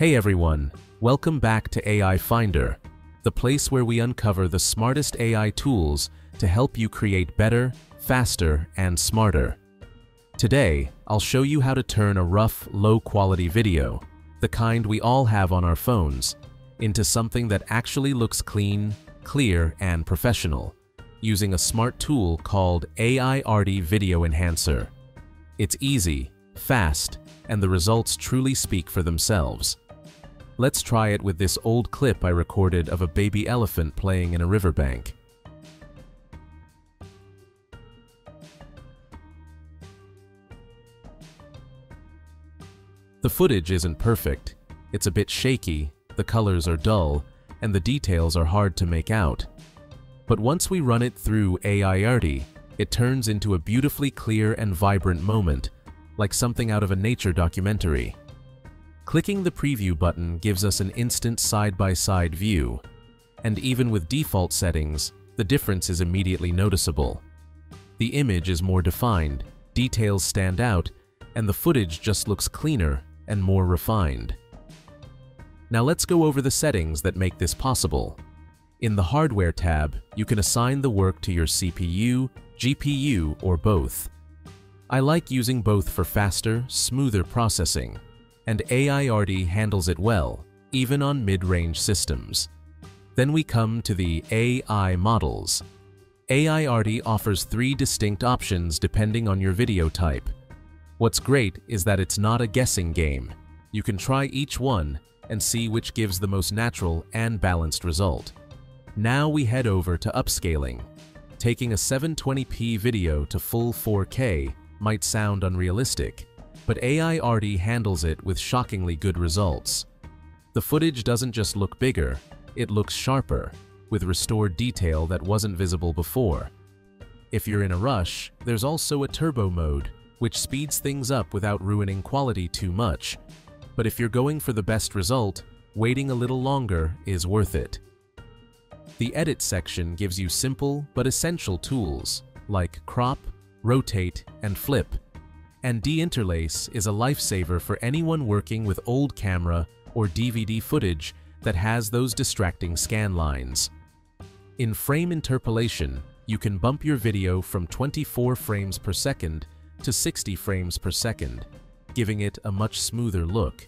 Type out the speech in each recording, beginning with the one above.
Hey everyone, welcome back to AI Finder, the place where we uncover the smartest AI tools to help you create better, faster, and smarter. Today, I'll show you how to turn a rough, low-quality video, the kind we all have on our phones, into something that actually looks clean, clear, and professional, using a smart tool called Aiarty Video Enhancer. It's easy, fast, and the results truly speak for themselves. Let's try it with this old clip I recorded of a baby elephant playing in a riverbank. The footage isn't perfect. It's a bit shaky, the colors are dull, and the details are hard to make out. But once we run it through Aiarty, it turns into a beautifully clear and vibrant moment, like something out of a nature documentary. Clicking the preview button gives us an instant side-by-side -side view, and even with default settings, the difference is immediately noticeable. The image is more defined, details stand out, and the footage just looks cleaner and more refined. Now let's go over the settings that make this possible. In the Hardware tab, you can assign the work to your CPU, GPU, or both. I like using both for faster, smoother processing, and Aiarty handles it well, even on mid-range systems. Then we come to the AI models. Aiarty offers three distinct options depending on your video type. What's great is that it's not a guessing game. You can try each one and see which gives the most natural and balanced result. Now we head over to upscaling. Taking a 720p video to full 4K might sound unrealistic, but Aiarty handles it with shockingly good results. The footage doesn't just look bigger, it looks sharper, with restored detail that wasn't visible before. If you're in a rush, there's also a turbo mode, which speeds things up without ruining quality too much, but if you're going for the best result, waiting a little longer is worth it. The Edit section gives you simple but essential tools like crop, rotate, and flip, and deinterlace is a lifesaver for anyone working with old camera or DVD footage that has those distracting scan lines. In frame interpolation, you can bump your video from 24 frames per second to 60 frames per second, giving it a much smoother look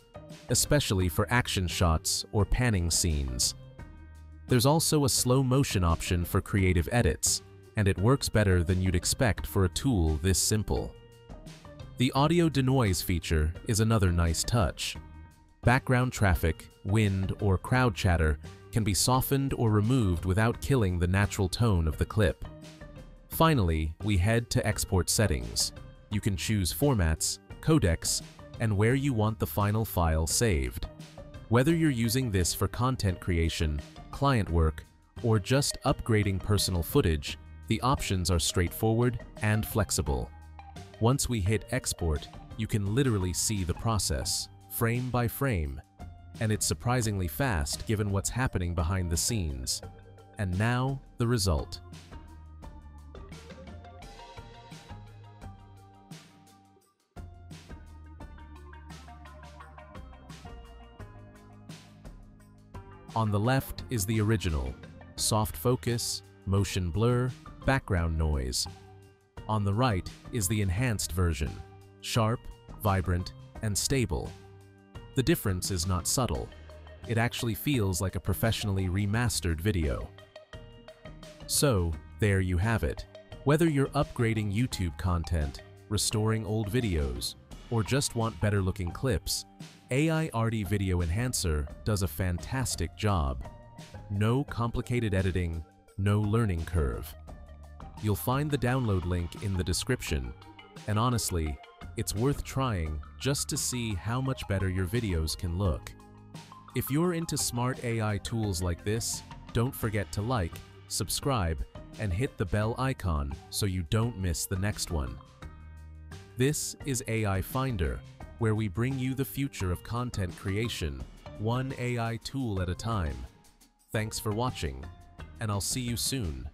especially for action shots or panning scenes. There's also a slow motion option for creative edits, and it works better than you'd expect for a tool this simple. The audio denoise feature is another nice touch. Background traffic, wind, or crowd chatter can be softened or removed without killing the natural tone of the clip. Finally, we head to export settings. You can choose formats, codecs, and where you want the final file saved. Whether you're using this for content creation, client work, or just upgrading personal footage, the options are straightforward and flexible. Once we hit export, you can literally see the process, frame by frame, and it's surprisingly fast given what's happening behind the scenes. And now, the result. On the left is the original, soft focus, motion blur, background noise. On the right is the enhanced version, sharp, vibrant, and stable. The difference is not subtle. It actually feels like a professionally remastered video. So, there you have it. Whether you're upgrading YouTube content, restoring old videos, or just want better looking clips, Aiarty Video Enhancer does a fantastic job. No complicated editing, no learning curve. You'll find the download link in the description, and honestly, it's worth trying just to see how much better your videos can look. If you're into smart AI tools like this, don't forget to like, subscribe, and hit the bell icon so you don't miss the next one. This is AI Finder, where we bring you the future of content creation, one AI tool at a time. Thanks for watching, and I'll see you soon.